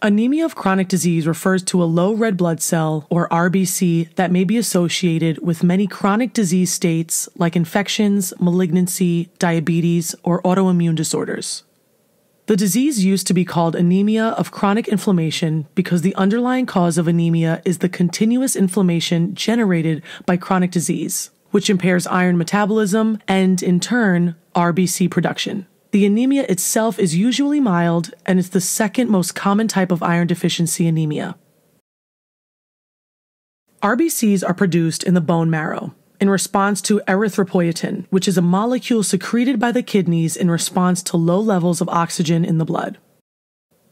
Anemia of chronic disease refers to a low red blood cell, or RBC, that may be associated with many chronic disease states like infections, malignancy, diabetes, or autoimmune disorders. The disease used to be called anemia of chronic inflammation because the underlying cause of anemia is the continuous inflammation generated by chronic disease, which impairs iron metabolism and, in turn, RBC production. The anemia itself is usually mild and is the second most common type of iron deficiency anemia. RBCs are produced in the bone marrow in response to erythropoietin, which is a molecule secreted by the kidneys in response to low levels of oxygen in the blood.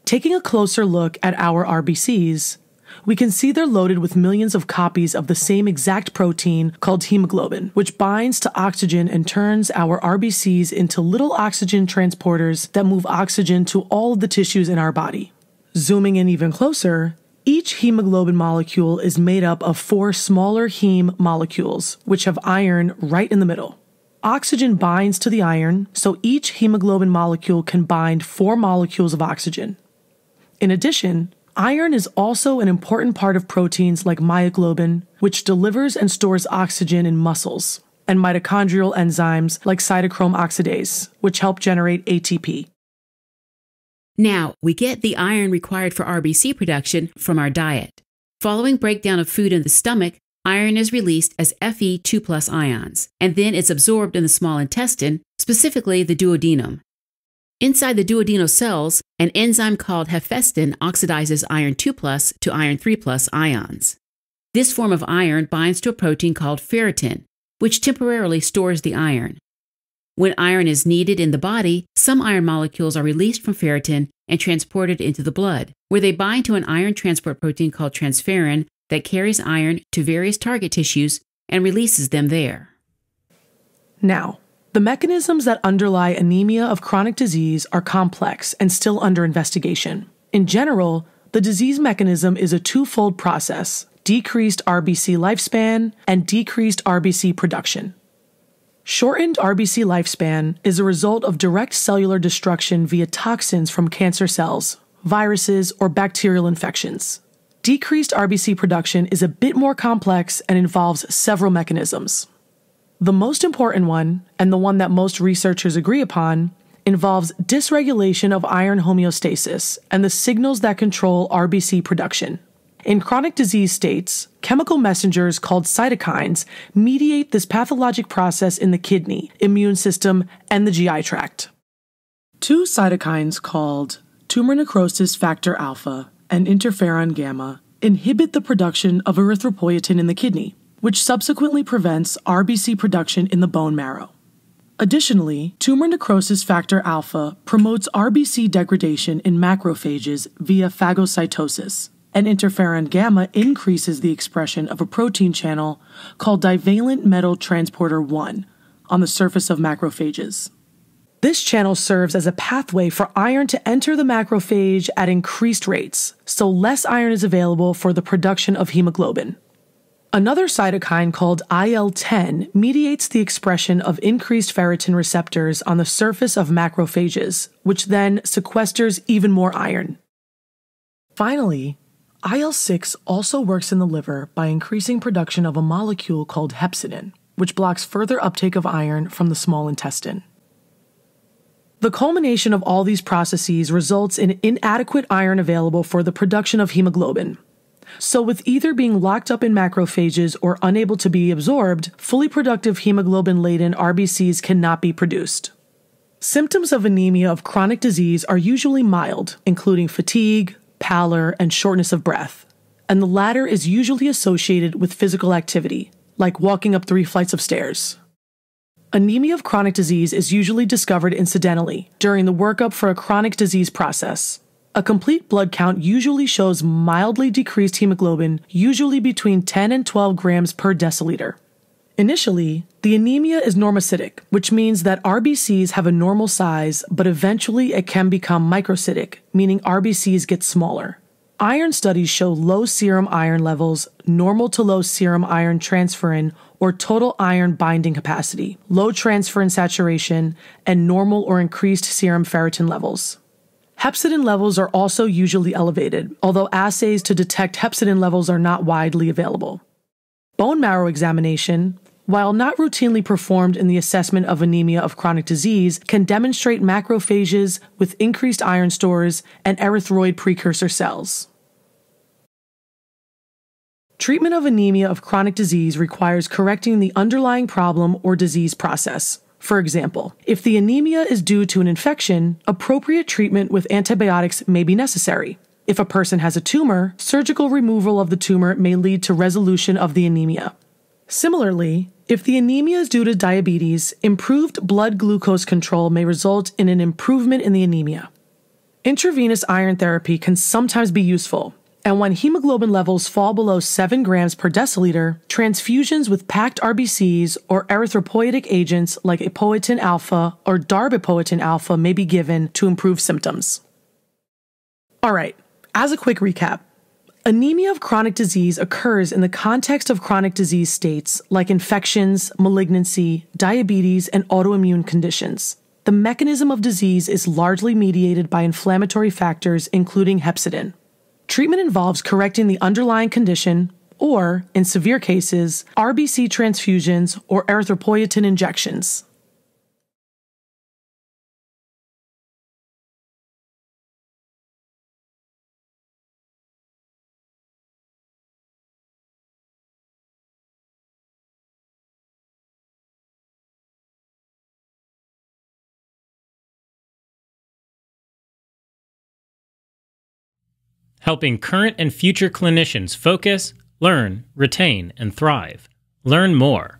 Taking a closer look at our RBCs, we can see they're loaded with millions of copies of the same exact protein called hemoglobin, which binds to oxygen and turns our RBCs into little oxygen transporters that move oxygen to all of the tissues in our body. Zooming in even closer, each hemoglobin molecule is made up of four smaller heme molecules, which have iron right in the middle. Oxygen binds to the iron, so each hemoglobin molecule can bind four molecules of oxygen. In addition, Iron is also an important part of proteins like myoglobin, which delivers and stores oxygen in muscles, and mitochondrial enzymes like cytochrome oxidase, which help generate ATP. Now, we get the iron required for RBC production from our diet. Following breakdown of food in the stomach, iron is released as Fe2 plus ions, and then it's absorbed in the small intestine, specifically the duodenum. Inside the duodenal cells, an enzyme called hephaestin oxidizes iron 2 plus to iron 3 plus ions. This form of iron binds to a protein called ferritin, which temporarily stores the iron. When iron is needed in the body, some iron molecules are released from ferritin and transported into the blood, where they bind to an iron transport protein called transferrin that carries iron to various target tissues and releases them there. Now, the mechanisms that underlie anemia of chronic disease are complex and still under investigation. In general, the disease mechanism is a twofold process decreased RBC lifespan and decreased RBC production. Shortened RBC lifespan is a result of direct cellular destruction via toxins from cancer cells, viruses, or bacterial infections. Decreased RBC production is a bit more complex and involves several mechanisms. The most important one, and the one that most researchers agree upon, involves dysregulation of iron homeostasis and the signals that control RBC production. In chronic disease states, chemical messengers called cytokines mediate this pathologic process in the kidney, immune system, and the GI tract. Two cytokines called tumor necrosis factor alpha and interferon gamma inhibit the production of erythropoietin in the kidney which subsequently prevents RBC production in the bone marrow. Additionally, tumor necrosis factor alpha promotes RBC degradation in macrophages via phagocytosis, and interferon gamma increases the expression of a protein channel called divalent metal transporter 1 on the surface of macrophages. This channel serves as a pathway for iron to enter the macrophage at increased rates, so less iron is available for the production of hemoglobin. Another cytokine called IL 10 mediates the expression of increased ferritin receptors on the surface of macrophages, which then sequesters even more iron. Finally, IL 6 also works in the liver by increasing production of a molecule called hepcidin, which blocks further uptake of iron from the small intestine. The culmination of all these processes results in inadequate iron available for the production of hemoglobin, so, with either being locked up in macrophages or unable to be absorbed, fully productive hemoglobin laden RBCs cannot be produced. Symptoms of anemia of chronic disease are usually mild, including fatigue, pallor, and shortness of breath. And the latter is usually associated with physical activity, like walking up three flights of stairs. Anemia of chronic disease is usually discovered incidentally during the workup for a chronic disease process, a complete blood count usually shows mildly decreased hemoglobin, usually between 10 and 12 grams per deciliter. Initially, the anemia is normocytic, which means that RBCs have a normal size, but eventually it can become microcytic, meaning RBCs get smaller. Iron studies show low serum iron levels, normal to low serum iron transferrin or total iron binding capacity, low transferrin saturation, and normal or increased serum ferritin levels. Hepcidin levels are also usually elevated, although assays to detect hepcidin levels are not widely available. Bone marrow examination, while not routinely performed in the assessment of anemia of chronic disease, can demonstrate macrophages with increased iron stores and erythroid precursor cells. Treatment of anemia of chronic disease requires correcting the underlying problem or disease process. For example, if the anemia is due to an infection, appropriate treatment with antibiotics may be necessary. If a person has a tumor, surgical removal of the tumor may lead to resolution of the anemia. Similarly, if the anemia is due to diabetes, improved blood glucose control may result in an improvement in the anemia. Intravenous iron therapy can sometimes be useful, and when hemoglobin levels fall below 7 grams per deciliter, transfusions with packed RBCs or erythropoietic agents like epoetin alpha or darbepoetin alpha may be given to improve symptoms. All right, as a quick recap, anemia of chronic disease occurs in the context of chronic disease states like infections, malignancy, diabetes, and autoimmune conditions. The mechanism of disease is largely mediated by inflammatory factors, including hepcidin. Treatment involves correcting the underlying condition, or, in severe cases, RBC transfusions or erythropoietin injections. Helping current and future clinicians focus, learn, retain, and thrive. Learn more